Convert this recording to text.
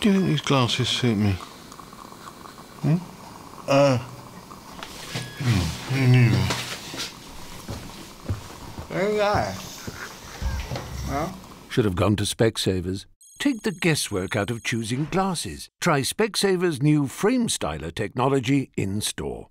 Do you think these glasses suit me? Hmm? Uh, Hmm, me knew? there you are. Well, Should have gone to Specsavers. Take the guesswork out of choosing glasses. Try Specsavers' new Frame Styler technology in store.